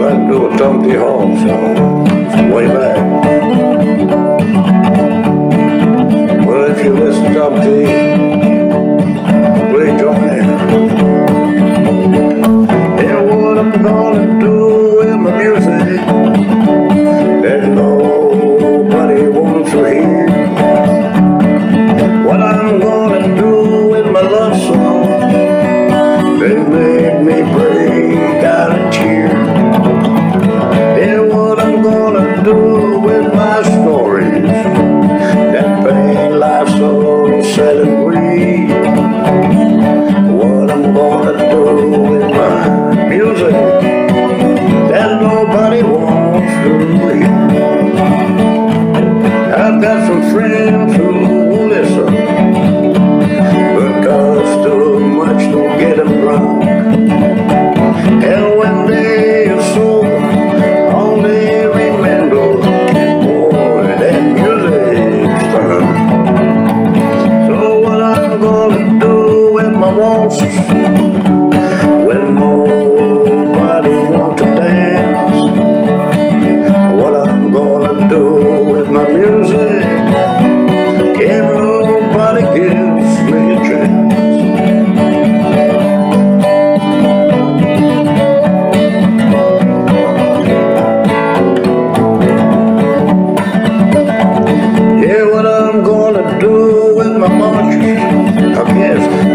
that little a D. Holmes song from way back. wanna do with my music that nobody wants to hear. I've got some friends. Tak A wiesz,